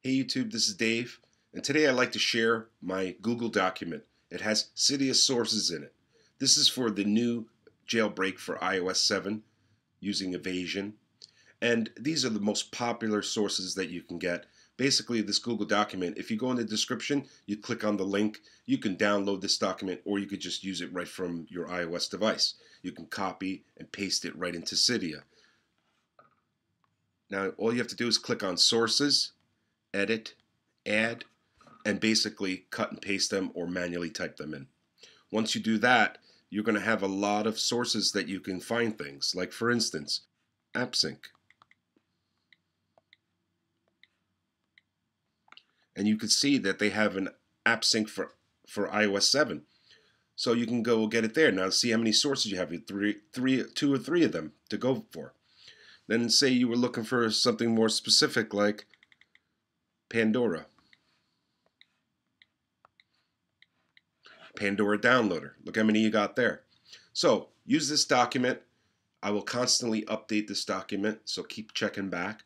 Hey YouTube, this is Dave, and today I'd like to share my Google document. It has Cydia sources in it. This is for the new jailbreak for iOS 7 using evasion. And these are the most popular sources that you can get. Basically, this Google document, if you go in the description, you click on the link, you can download this document or you could just use it right from your iOS device. You can copy and paste it right into Cydia. Now, all you have to do is click on Sources, edit, add, and basically cut and paste them or manually type them in. Once you do that, you're going to have a lot of sources that you can find things. Like for instance, AppSync. And you can see that they have an AppSync for, for iOS 7. So you can go get it there. Now see how many sources you have. Three, three, two or three of them to go for. Then say you were looking for something more specific like Pandora. Pandora Downloader. Look how many you got there. So use this document. I will constantly update this document, so keep checking back.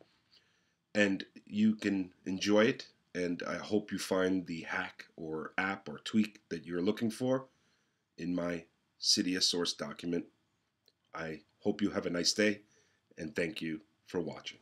And you can enjoy it, and I hope you find the hack or app or tweak that you're looking for in my Cydia source document. I hope you have a nice day, and thank you for watching.